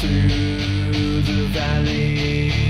through the valley.